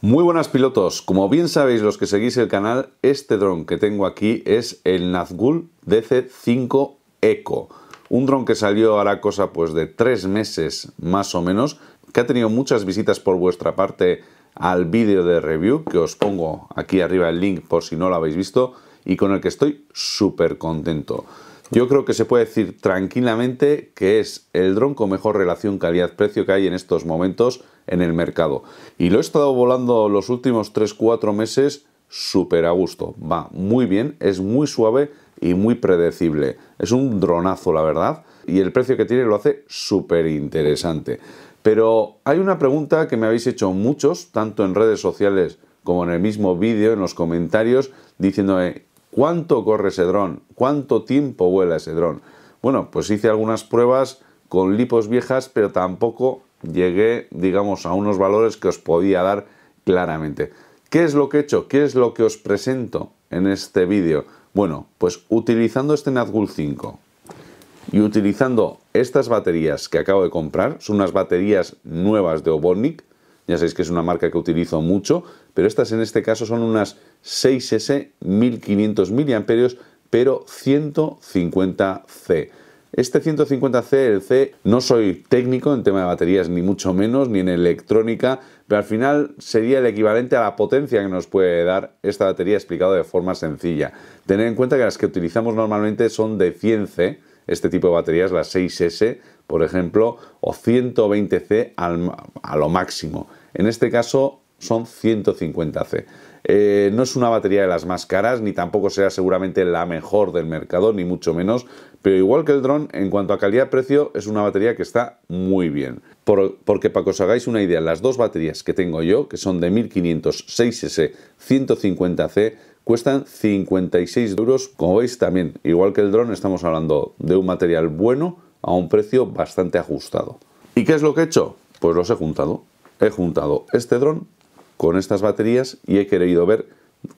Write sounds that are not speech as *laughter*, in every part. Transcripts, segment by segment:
Muy buenas pilotos, como bien sabéis los que seguís el canal, este dron que tengo aquí es el Nazgul DC5 Eco. Un dron que salió la cosa pues de tres meses más o menos, que ha tenido muchas visitas por vuestra parte al vídeo de review, que os pongo aquí arriba el link por si no lo habéis visto, y con el que estoy súper contento. Yo creo que se puede decir tranquilamente que es el dron con mejor relación calidad-precio que hay en estos momentos en el mercado. Y lo he estado volando los últimos 3-4 meses súper a gusto. Va muy bien, es muy suave y muy predecible. Es un dronazo, la verdad. Y el precio que tiene lo hace súper interesante. Pero hay una pregunta que me habéis hecho muchos, tanto en redes sociales como en el mismo vídeo, en los comentarios, diciéndome, ¿cuánto corre ese dron? ¿Cuánto tiempo vuela ese dron? Bueno, pues hice algunas pruebas con lipos viejas, pero tampoco llegué, digamos, a unos valores que os podía dar claramente. ¿Qué es lo que he hecho? ¿Qué es lo que os presento en este vídeo? Bueno, pues utilizando este Nazgul 5 y utilizando estas baterías que acabo de comprar, son unas baterías nuevas de Obornik, ya sabéis que es una marca que utilizo mucho, pero estas en este caso son unas 6S 1500 mAh, pero 150C. Este 150C, el C, no soy técnico en tema de baterías, ni mucho menos, ni en electrónica, pero al final sería el equivalente a la potencia que nos puede dar esta batería explicado de forma sencilla. Tener en cuenta que las que utilizamos normalmente son de 100C, este tipo de baterías, las 6S, por ejemplo, o 120C a lo máximo. En este caso son 150C. Eh, no es una batería de las más caras, ni tampoco sea seguramente la mejor del mercado, ni mucho menos, pero igual que el dron, en cuanto a calidad-precio, es una batería que está muy bien. porque para que os hagáis una idea, las dos baterías que tengo yo, que son de 1500 6S 150C, cuestan 56 euros. Como veis también, igual que el dron, estamos hablando de un material bueno a un precio bastante ajustado. ¿Y qué es lo que he hecho? Pues los he juntado. He juntado este dron con estas baterías y he querido ver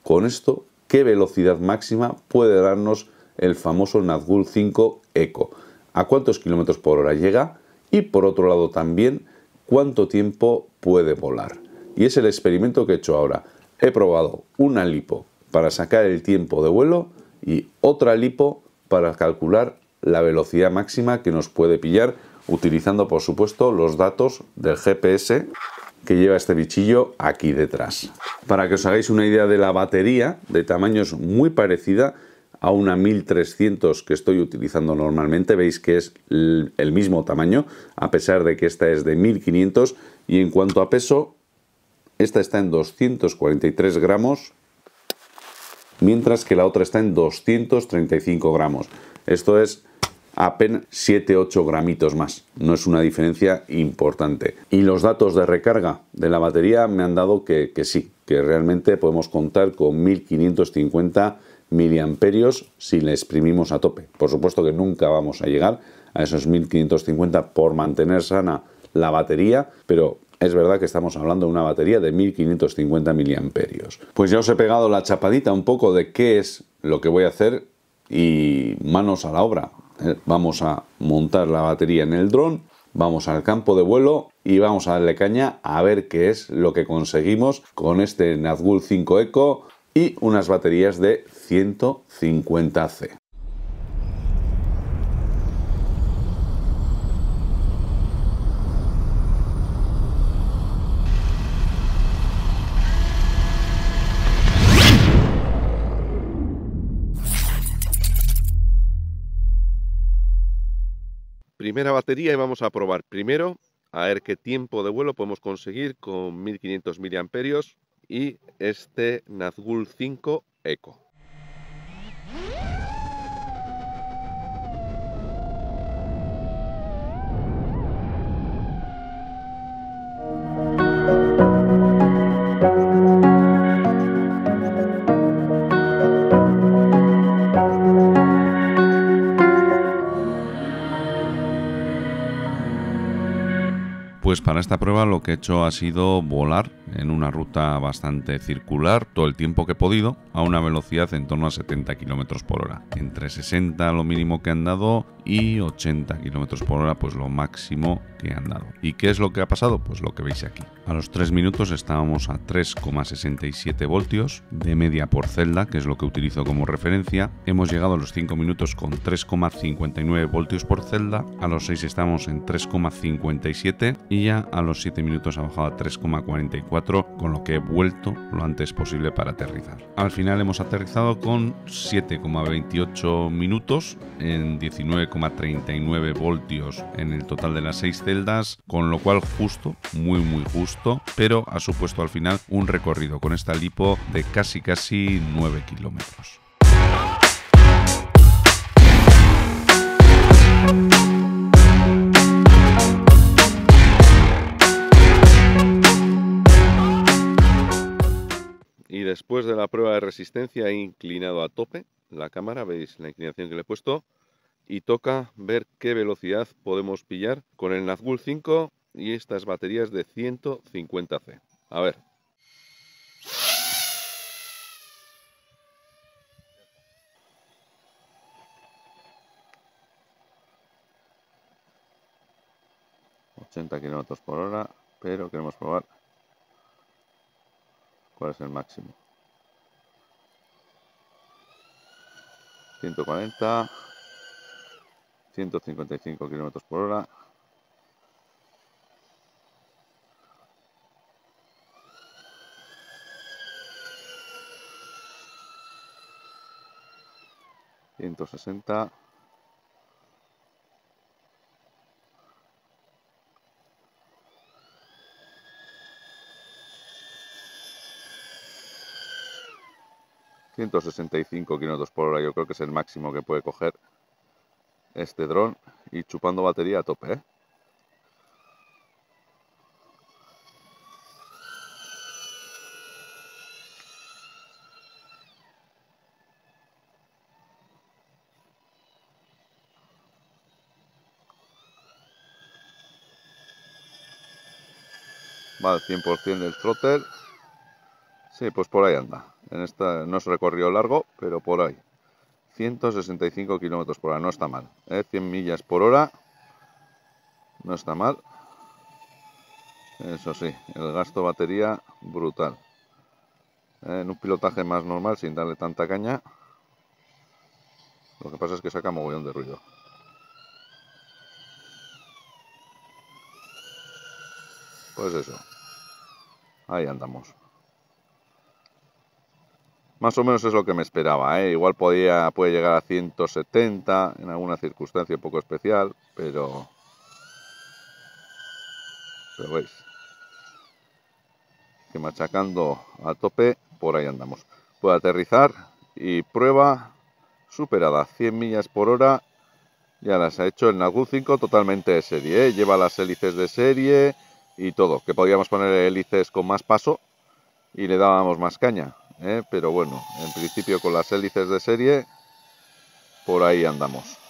con esto qué velocidad máxima puede darnos el famoso Nazgul 5 Eco. A cuántos kilómetros por hora llega y por otro lado también cuánto tiempo puede volar. Y es el experimento que he hecho ahora. He probado una lipo para sacar el tiempo de vuelo y otra lipo para calcular la velocidad máxima que nos puede pillar utilizando por supuesto los datos del GPS que lleva este bichillo aquí detrás. Para que os hagáis una idea de la batería, de tamaño es muy parecida a una 1300 que estoy utilizando normalmente, veis que es el mismo tamaño, a pesar de que esta es de 1500 y en cuanto a peso, esta está en 243 gramos, mientras que la otra está en 235 gramos. Esto es apenas 7-8 gramitos más. No es una diferencia importante. Y los datos de recarga de la batería me han dado que, sí, que realmente podemos contar con 1550 miliamperios si le exprimimos a tope. Por supuesto que nunca vamos a llegar a esos 1550 por mantener sana la batería, pero es verdad que estamos hablando de una batería de 1550 miliamperios. Pues ya os he pegado la chapadita un poco de qué es lo que voy a hacer y manos a la obra. Eh, vamos a montar la batería en el dron, vamos al campo de vuelo y vamos a darle caña a ver qué es lo que conseguimos con este Nazgul 5 Eco y unas baterías de 150C. primera batería y vamos a probar primero a ver qué tiempo de vuelo podemos conseguir con 1500 mAh y este Nazgul 5 Eco. Pues para esta prueba lo que he hecho ha sido volar en una ruta bastante circular todo el tiempo que he podido a una velocidad en torno a 70 km por hora. Entre 60 lo mínimo que han dado y 80 km por hora, pues lo máximo que han dado. ¿Y qué es lo que ha pasado? Pues lo que veis aquí. A los 3 minutos estábamos a 3,67 voltios de media por celda, que es lo que utilizo como referencia. Hemos llegado a los 5 minutos con 3,59 voltios por celda, a los 6 estamos en 3,57 y ya a los 7 minutos ha bajado a 3,44, con lo que he vuelto lo antes posible para aterrizar. Al final hemos aterrizado con 7,28 minutos en 19,39 voltios en el total de las 6 celdas, con lo cual justo, muy muy justo, pero ha supuesto al final un recorrido con esta lipo de casi casi 9 kilómetros. Después de la prueba de resistencia he inclinado a tope la cámara, veis la inclinación que le he puesto, y toca ver qué velocidad podemos pillar con el Nazgul 5 y estas baterías de 150C. A ver. ...80 kilómetros por hora... ...pero queremos probar... ...cuál es el máximo... 140, 155 kilómetros por hora. Ciento sesenta. 165 km por hora yo creo que es el máximo que puede coger este dron y chupando batería a tope. ¿eh? Va al 100% del throttle. Sí, pues por ahí anda. En esta no es recorrido largo, pero por ahí. 165 kilómetros por hora, no está mal. 100 ¿eh? millas por hora, no está mal. Eso sí, el gasto batería brutal. ¿Eh? En un pilotaje más normal, sin darle tanta caña, lo que pasa es que saca mogollón de ruido. Pues eso. Ahí andamos. Más o menos es lo que me esperaba, ¿eh? igual podía, puede llegar a 170 en alguna circunstancia un poco especial, pero... Pero veis, que machacando a tope, por ahí andamos. Puede aterrizar y prueba superada, 100 millas por hora, ya las ha hecho el Nagu 5 totalmente de serie, ¿eh? lleva las hélices de serie y todo, que podíamos poner hélices con más paso y le dábamos más caña ¿eh? pero bueno, en principio con las hélices de serie, por ahí andamos.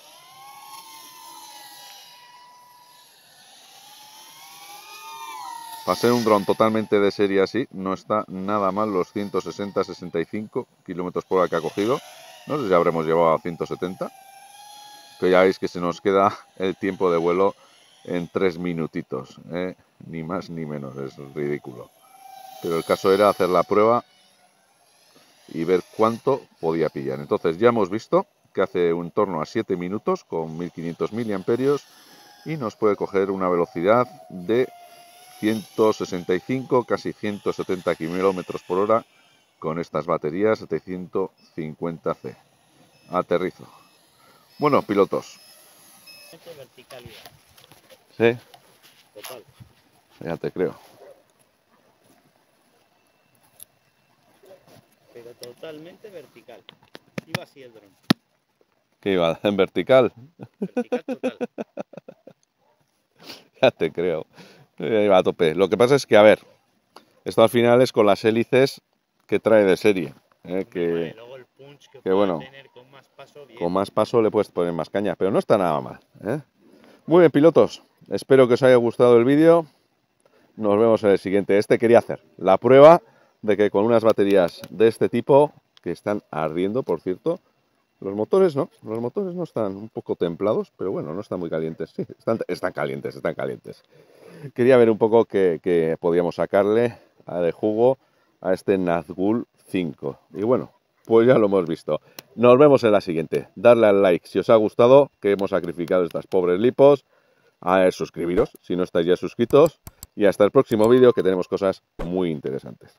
Ser un dron totalmente de serie así, no está nada mal los 160-65 kilómetros por hora que ha cogido. No sé si habremos llevado a 170. Pero ya veis que se nos queda el tiempo de vuelo en 3 minutitos. ¿eh? Ni más ni menos, es ridículo. Pero el caso era hacer la prueba y ver cuánto podía pillar. Entonces ya hemos visto que hace un torno a 7 minutos con 1500 miliamperios y nos puede coger una velocidad de 165, casi 170 kilómetros por hora con estas baterías 750C. Aterrizo. Bueno, pilotos. Sí. Total. Ya te creo. Totalmente vertical. Iba así el dron. ¿Qué iba? ¿En vertical? Vertical total. *laughs* ya te creo. Iba a tope. Lo que pasa es que, a ver, esto al final es con las hélices que trae de serie. ¿eh? que, luego el punch que, que bueno, tener con más paso, bien. con más paso le puedes poner más caña, pero no está nada mal. ¿eh? Muy bien, pilotos. Espero que os haya gustado el vídeo. Nos vemos en el siguiente. Este quería hacer la prueba de que con unas baterías de este tipo, que están ardiendo, por cierto, Los motores no, los motores no están un poco templados, pero bueno, no están muy calientes. Sí, están, calientes, están calientes. Quería ver un poco qué, podíamos sacarle de jugo a este Nazgul 5. Y bueno, pues ya lo hemos visto. Nos vemos en la siguiente. Darle al like si os ha gustado, que hemos sacrificado estas pobres lipos. A suscribiros si no estáis ya suscritos. Y hasta el próximo vídeo que tenemos cosas muy interesantes.